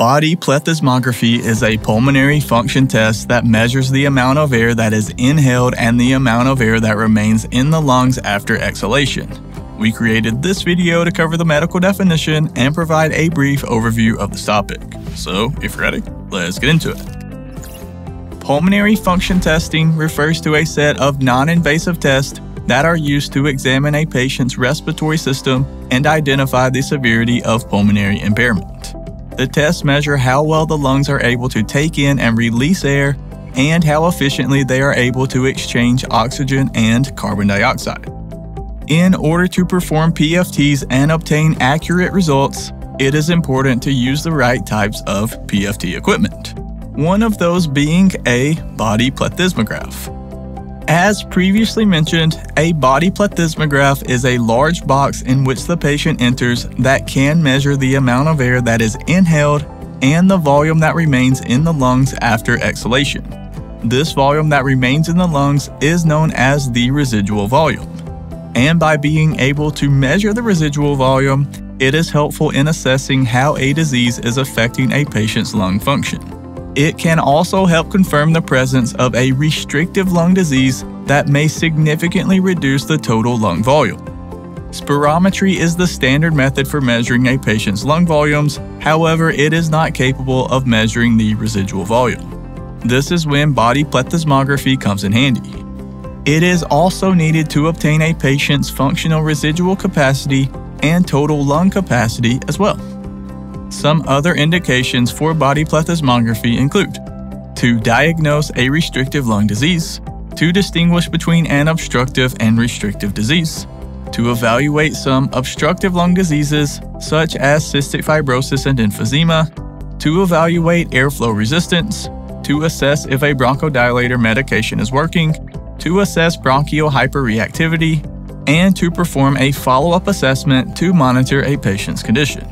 Body plethysmography is a pulmonary function test that measures the amount of air that is inhaled and the amount of air that remains in the lungs after exhalation. We created this video to cover the medical definition and provide a brief overview of this topic. So, if you're ready, let's get into it. Pulmonary function testing refers to a set of non-invasive tests that are used to examine a patient's respiratory system and identify the severity of pulmonary impairment. The tests measure how well the lungs are able to take in and release air and how efficiently they are able to exchange oxygen and carbon dioxide. In order to perform PFTs and obtain accurate results, it is important to use the right types of PFT equipment. One of those being a body plethysmograph. As previously mentioned, a body plethysmograph is a large box in which the patient enters that can measure the amount of air that is inhaled and the volume that remains in the lungs after exhalation. This volume that remains in the lungs is known as the residual volume. And by being able to measure the residual volume, it is helpful in assessing how a disease is affecting a patient's lung function. It can also help confirm the presence of a restrictive lung disease that may significantly reduce the total lung volume. Spirometry is the standard method for measuring a patient's lung volumes, however, it is not capable of measuring the residual volume. This is when body plethysmography comes in handy. It is also needed to obtain a patient's functional residual capacity and total lung capacity as well. Some other indications for body plethysmography include to diagnose a restrictive lung disease, to distinguish between an obstructive and restrictive disease, to evaluate some obstructive lung diseases such as cystic fibrosis and emphysema, to evaluate airflow resistance, to assess if a bronchodilator medication is working, to assess bronchial hyperreactivity, and to perform a follow up assessment to monitor a patient's condition.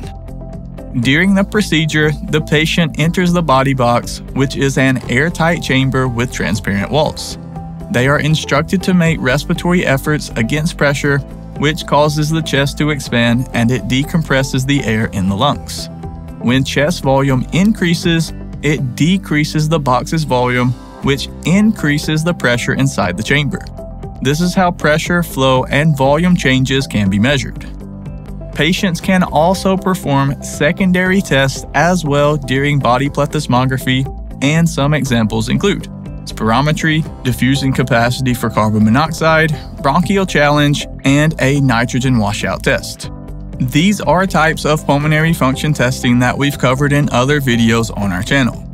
During the procedure, the patient enters the body box, which is an airtight chamber with transparent walls. They are instructed to make respiratory efforts against pressure, which causes the chest to expand and it decompresses the air in the lungs. When chest volume increases, it decreases the box's volume, which increases the pressure inside the chamber. This is how pressure, flow, and volume changes can be measured. Patients can also perform secondary tests as well during body plethysmography, and some examples include spirometry, diffusing capacity for carbon monoxide, bronchial challenge, and a nitrogen washout test. These are types of pulmonary function testing that we've covered in other videos on our channel.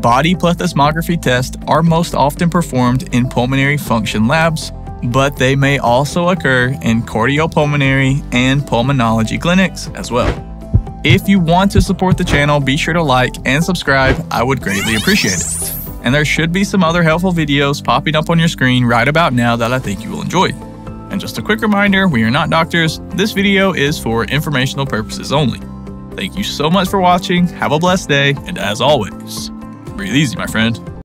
Body plethysmography tests are most often performed in pulmonary function labs, but they may also occur in cardiopulmonary and pulmonology clinics as well. If you want to support the channel, be sure to like and subscribe. I would greatly appreciate it. And there should be some other helpful videos popping up on your screen right about now that I think you will enjoy. And just a quick reminder, we are not doctors. This video is for informational purposes only. Thank you so much for watching, have a blessed day, and as always, breathe easy, my friend.